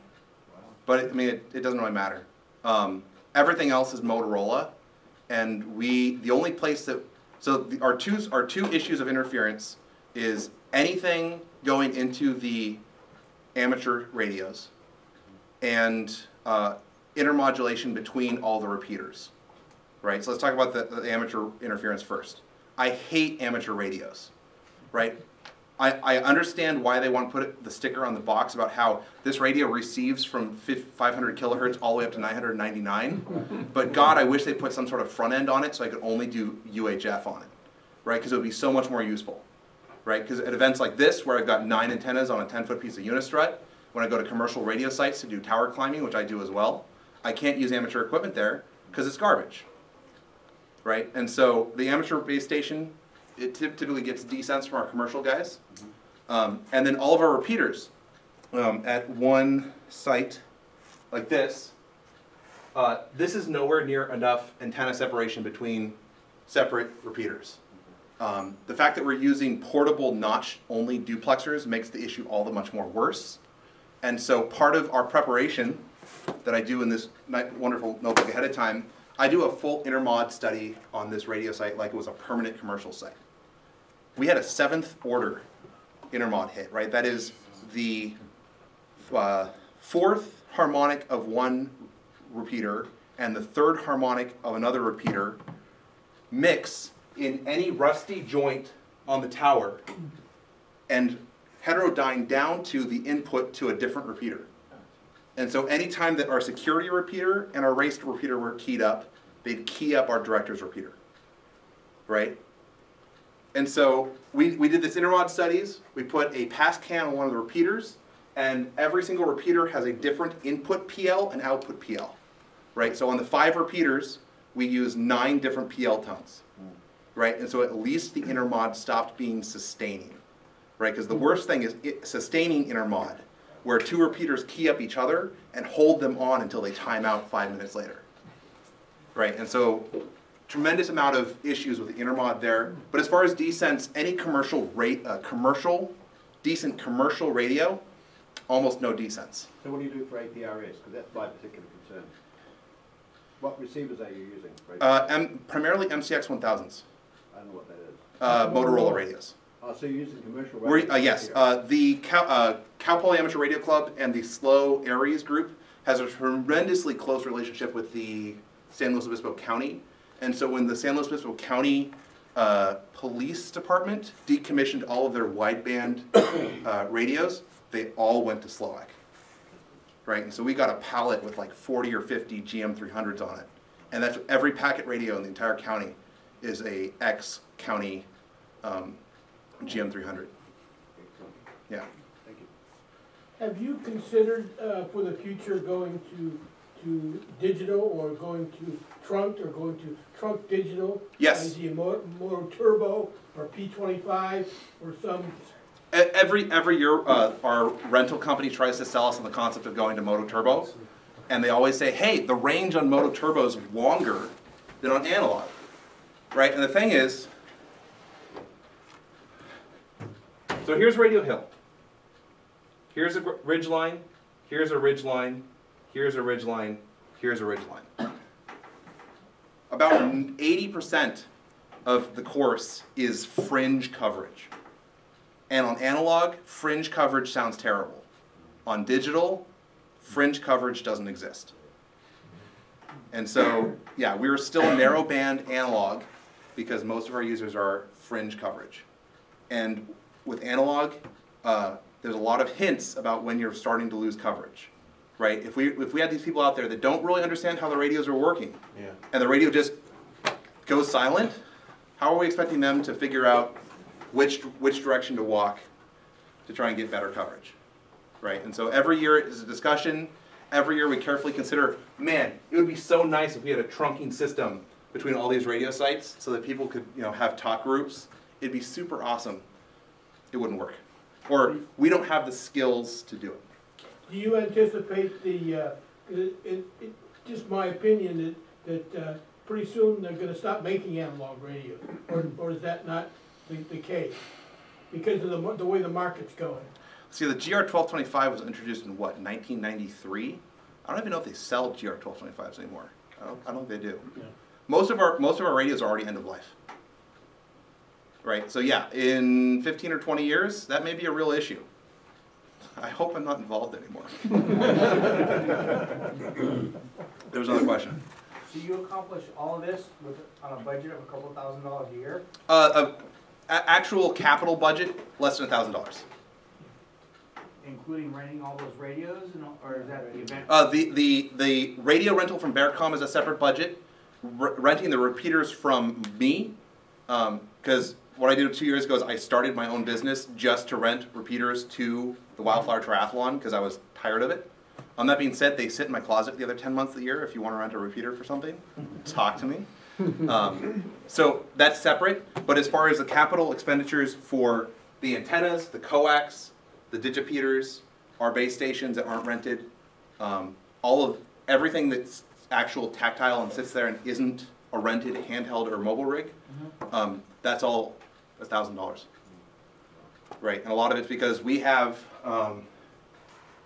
but I mean, it, it doesn't really matter. Um, everything else is Motorola, and we the only place that so the, our two our two issues of interference is anything going into the amateur radios and uh, intermodulation between all the repeaters. Right. So let's talk about the, the amateur interference first. I hate amateur radios. Right. I, I understand why they want to put it, the sticker on the box about how this radio receives from 500 kilohertz all the way up to 999. but God, I wish they put some sort of front end on it so I could only do UHF on it, right? Because it would be so much more useful, right? Because at events like this, where I've got nine antennas on a 10 foot piece of unistrut, when I go to commercial radio sites to do tower climbing, which I do as well, I can't use amateur equipment there because it's garbage, right? And so the amateur base station, it typically gets desense from our commercial guys. Um, and then all of our repeaters um, at one site like this, uh, this is nowhere near enough antenna separation between separate repeaters. Um, the fact that we're using portable notch-only duplexers makes the issue all the much more worse. And so part of our preparation that I do in this wonderful notebook ahead of time, I do a full intermod study on this radio site like it was a permanent commercial site. We had a seventh order intermod hit, right? That is the uh, fourth harmonic of one repeater and the third harmonic of another repeater mix in any rusty joint on the tower and heterodyne down to the input to a different repeater. And so anytime that our security repeater and our race repeater were keyed up, they'd key up our director's repeater, right? And so we, we did this intermod studies. We put a pass can on one of the repeaters, and every single repeater has a different input PL and output PL, right? So on the five repeaters, we use nine different PL tones, right? And so at least the intermod stopped being sustaining, right? Because the worst thing is it, sustaining intermod, where two repeaters key up each other and hold them on until they time out five minutes later, right? And so tremendous amount of issues with the intermod there. But as far as desense, any commercial rate, uh, commercial, decent commercial radio, almost no desense. So what do you do for APRS? Because that's my particular concern. What receivers are you using? Uh, M- primarily MCX 1000s, I don't know what that is. uh, Motorola radios. Oh, so you're using commercial We're, radios uh, yes, uh, the Cal, uh, Cal Poly Amateur Radio Club and the SLO ARES group has a tremendously close relationship with the San Luis Obispo County. And so when the San Luis Obispo County uh, Police Department decommissioned all of their wideband uh, radios, they all went to Slovak. Right, and so we got a pallet with like 40 or 50 GM300s on it. And that's every packet radio in the entire county is a ex county um, GM300. Yeah. Thank you. Have you considered, uh, for the future going to, to digital or going to trunked or going to trunk digital? Yes. Either Motor, MOTOTRBO or P twenty-five or some, Every every year, uh, our rental company tries to sell us on the concept of going to MOTOTRBO, and they always say, "Hey, the range on MOTOTRBO is longer than on analog." Right? And the thing is, so here's Radio Hill. Here's a ridge line. Here's a ridge line. Here's a ridge line. Here's a ridge line. About eighty percent of the course is fringe coverage. And on analog, fringe coverage sounds terrible. On digital, fringe coverage doesn't exist. And so, yeah, we were still narrow band analog because most of our users are fringe coverage. And with analog, uh, there's a lot of hints about when you're starting to lose coverage, right? If we, if we had these people out there that don't really understand how the radios are working, Yeah. and the radio just goes silent, how are we expecting them to figure out which, which direction to walk to try and get better coverage? Right? And so every year is a discussion. Every year we carefully consider, man, it would be so nice if we had a trunking system between all these radio sites so that people could, you know, have talk groups. It'd be super awesome. It wouldn't work. Or we don't have the skills to do it. Do you anticipate the, uh, it, it, it- just my opinion, that, that, uh, pretty soon they're gonna stop making analog radios? Or, or is that not the, the case? Because of the, the way the market's going? See, the GR1225 was introduced in what, 1993? I don't even know if they sell GR1225s anymore. I don't, I don't think they do. Yeah. Most of our most of our radios are already end of life. Right. So yeah, in 15 or 20 years, that may be a real issue. I hope I'm not involved anymore. <laughs> there was another question. So you accomplish all of this with, on a budget of a couple thousand dollars a year? Uh, a, a- actual capital budget less than a thousand dollars. Including renting all those radios and, or is that the event? Uh, the, the, the radio rental from BearCom is a separate budget. R- renting the repeaters from me, because what I did two years ago is I started my own business just to rent repeaters to the Wildflower Triathlon because I was tired of it. Um, that being said, they sit in my closet the other 10 months of the year. If you want to rent a repeater for something, <laughs> talk to me. Um, so that's separate. But as far as the capital expenditures for the antennas, the coax, the digipeaters, our base stations that aren't rented, um, all of everything that's actual tactile and sits there and isn't a rented handheld or mobile rig, um, that's all a thousand dollars. Right, and a lot of it's because we have um,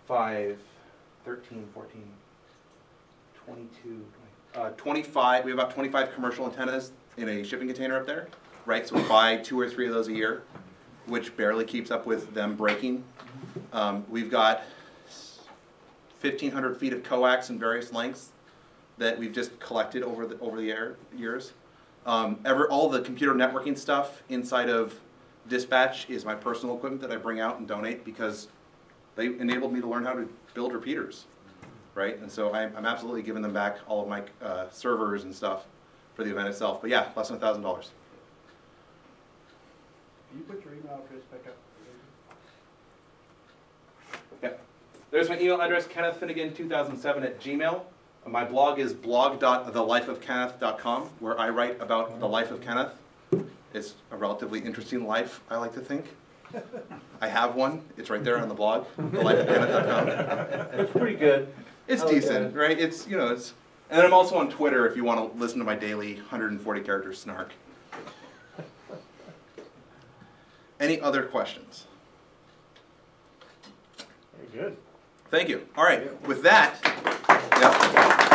five, 13, 14, 22, uh, 25, we have about 25 commercial antennas in a shipping container up there, right? So we buy two or three of those a year, which barely keeps up with them breaking. Um, we've got 1,500 feet of coax in various lengths that we've just collected over the, over the air, years. Um, ever, all the computer networking stuff inside of Dispatch is my personal equipment that I bring out and donate because they enabled me to learn how to build repeaters, right? And so I'm, I'm absolutely giving them back all of my uh, servers and stuff for the event itself. But yeah, less than a thousand dollars. Can you put your email address back up? Yeah. There's my email address, kennethfinnegan2007 at gmail. My blog is blog.thelifeofkenneth.com, where I write about the life of Kenneth. It's a relatively interesting life, I like to think. I have one. It's right there on the blog, thelifeofkenneth.com. It's pretty good. It's I like decent, right? It's, you know, it's. And then I'm also on Twitter if you want to listen to my daily 140 character snark. Any other questions? Very good. Thank you. All right, with that, yep.